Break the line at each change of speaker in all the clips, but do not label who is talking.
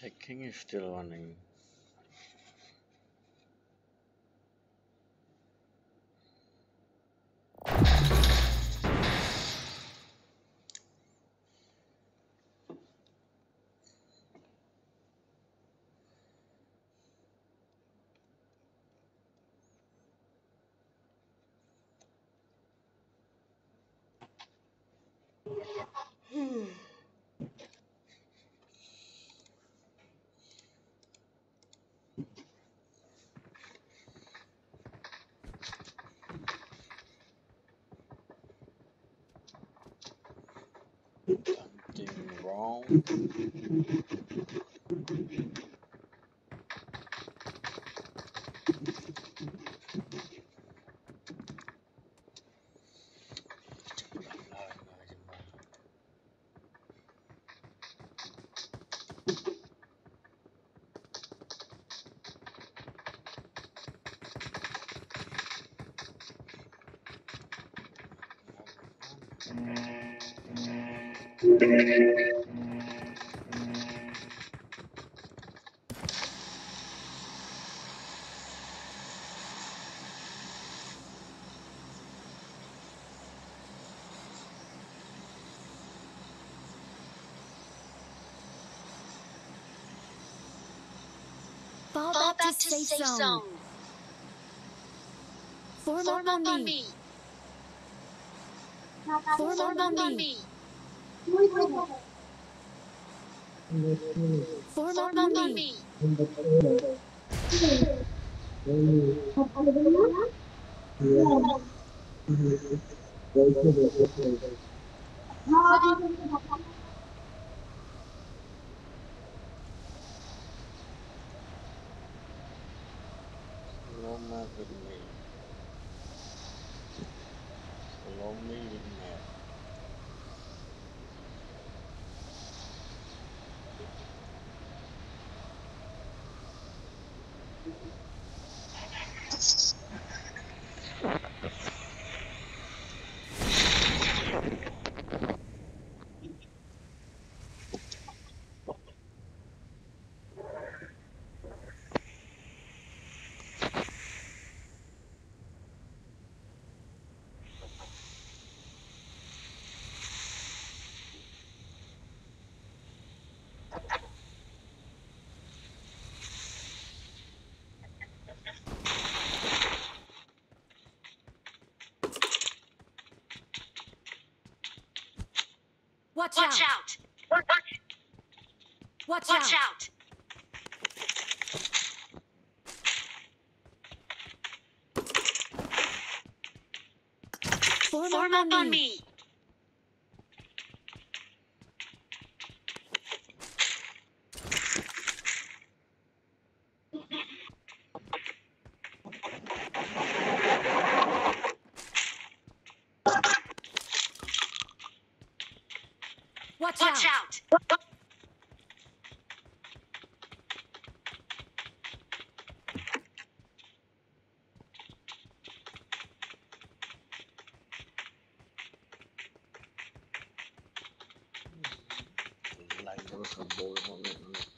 checking is still running. Something
back, to safe, zone. Form,
Form
up on me. Form, up on me. Form, up on me.
No map with me. Follow
Watch,
Watch
out.
out!
Watch,
Watch
out.
out!
Form,
Form up on me!
Watch,
很多方面。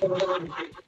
Thank you.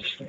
практично.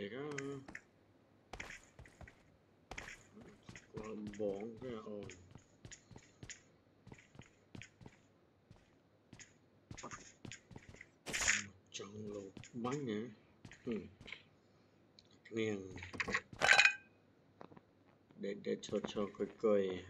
thiệt á. Còn bọn cái ồn trận lột bắn nhỉ, hmm. Ừ. nghiêng để để cho cho cười cười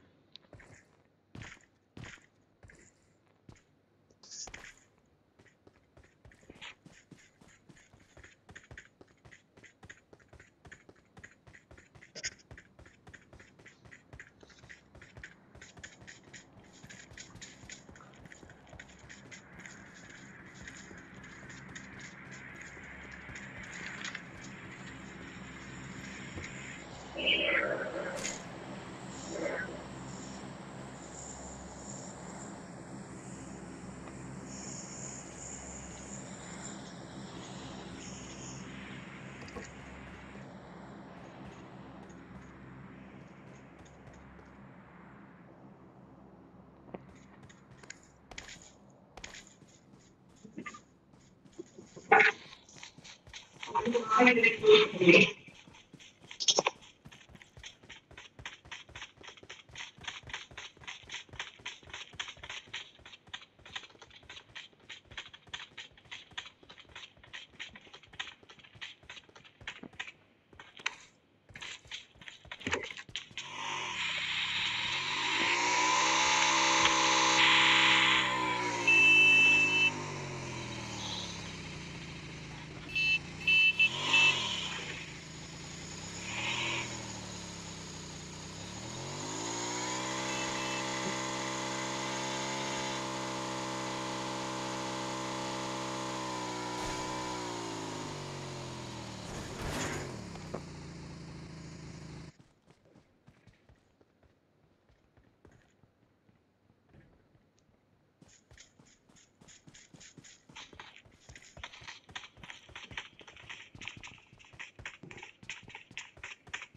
I'm going.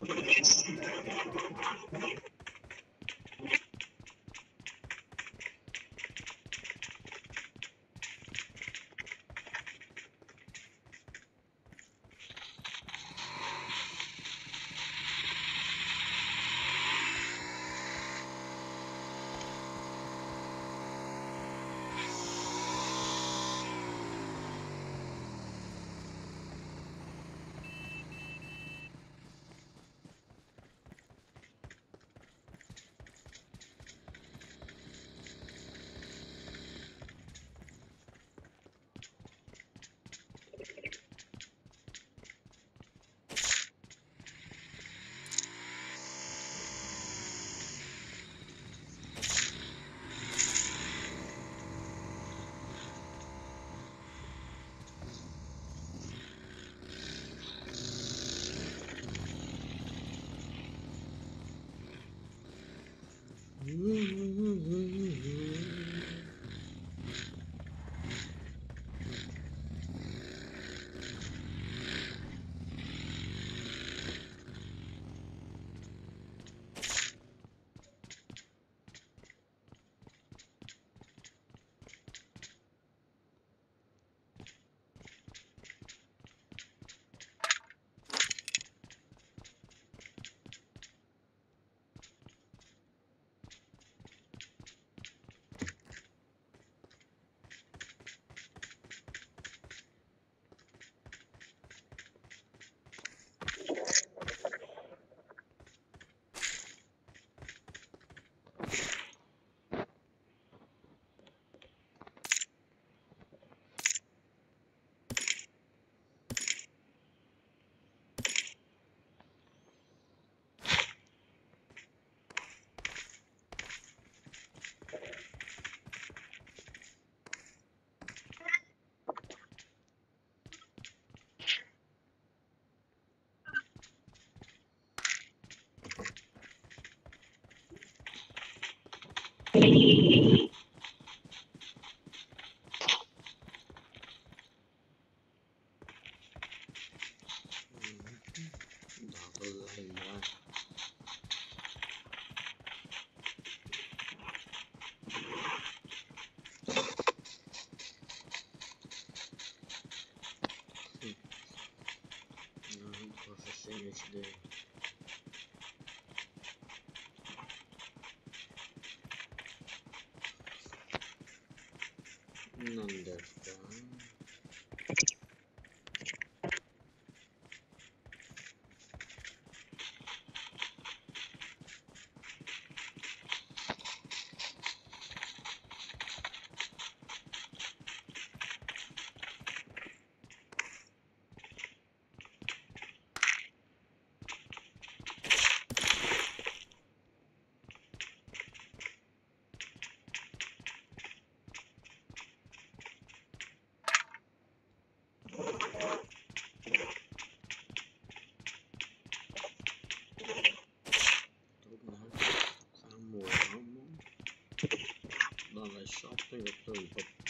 Thank you. Dalej szopy, jak to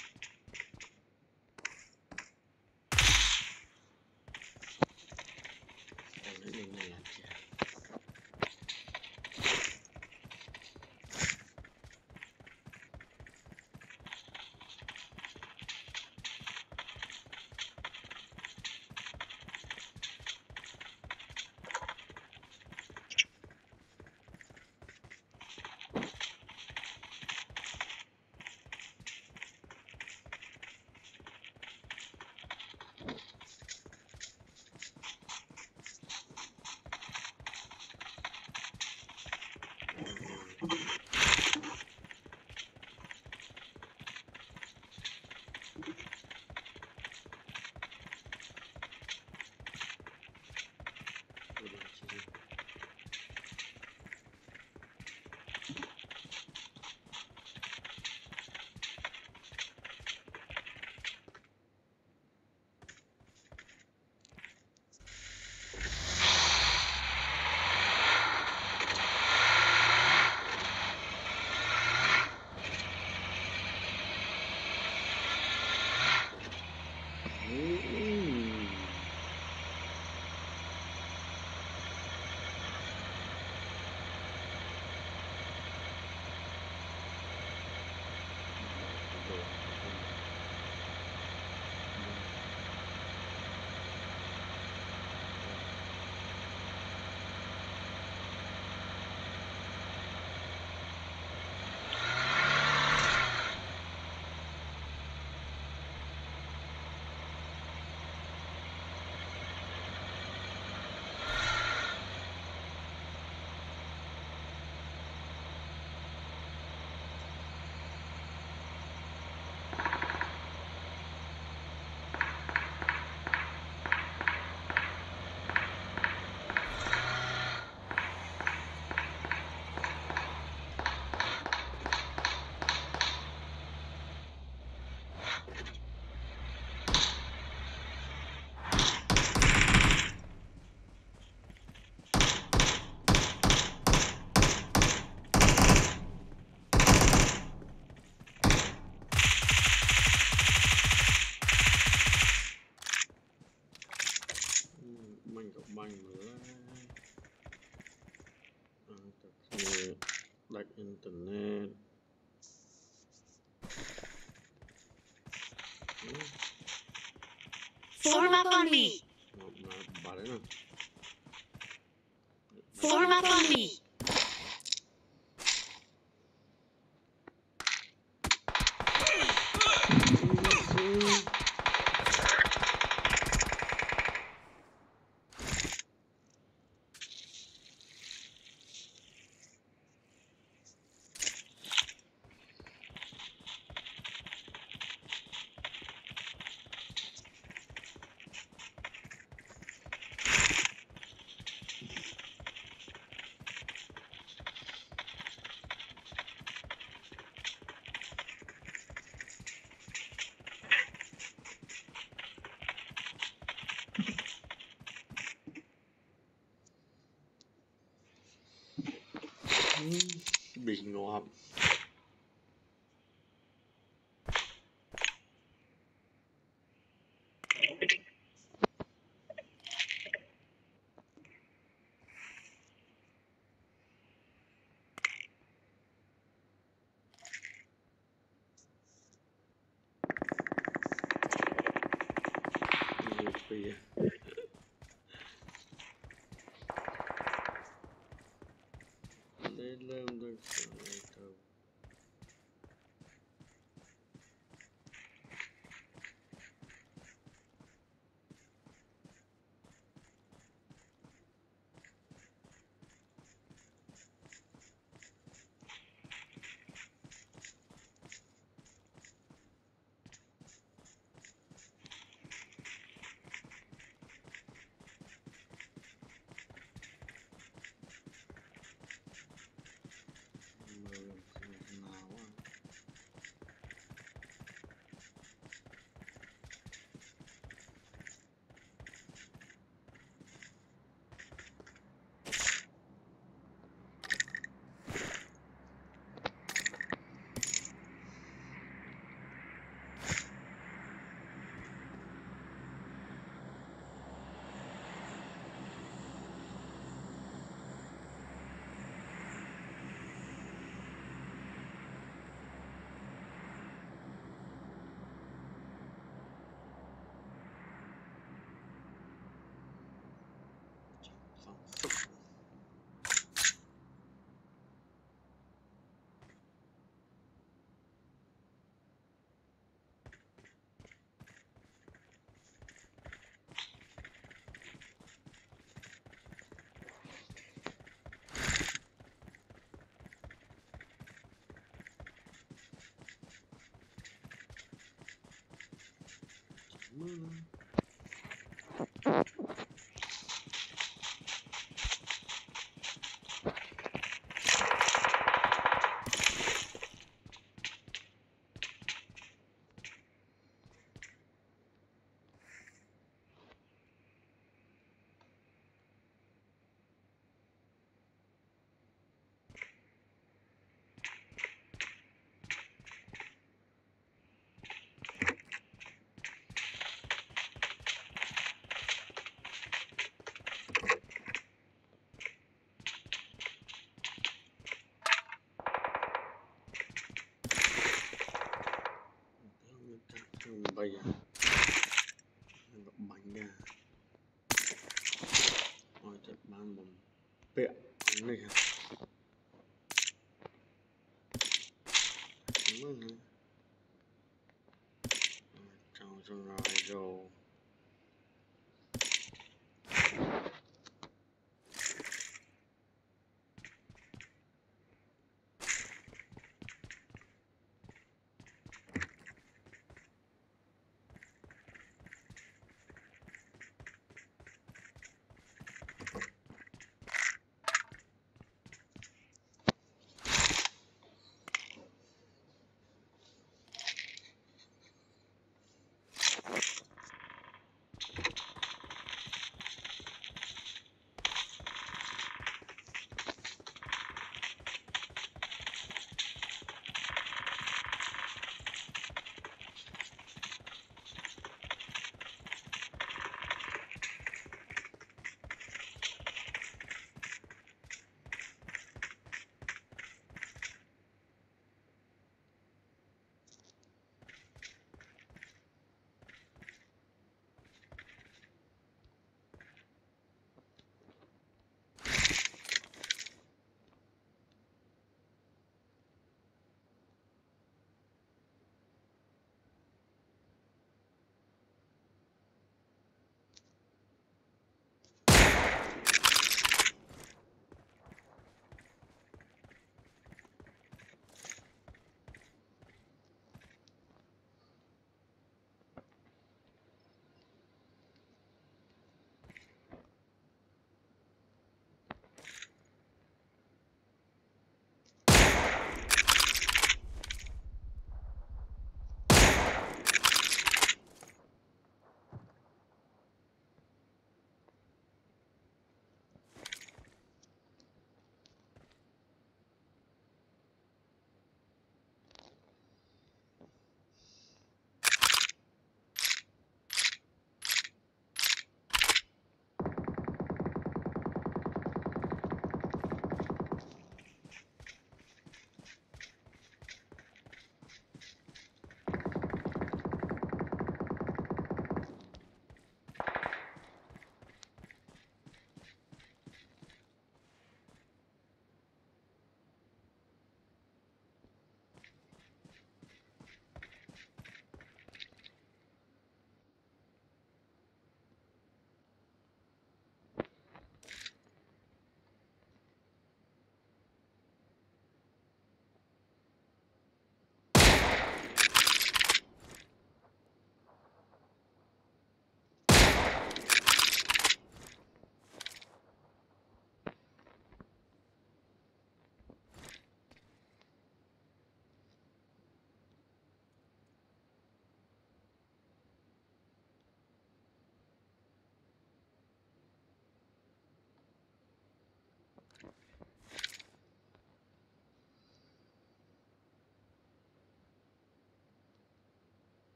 internet
Form up on me.
mà bà đấy nè
Form up on me.
Ừ, bị ngọt sản Chào cho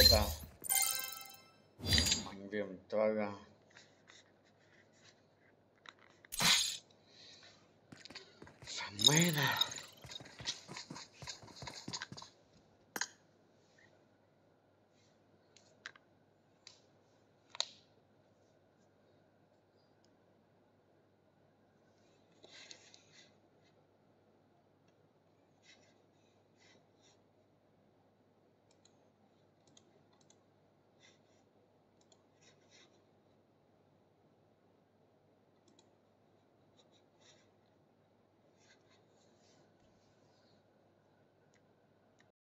viêm vào bánh viêm cho ra mê nào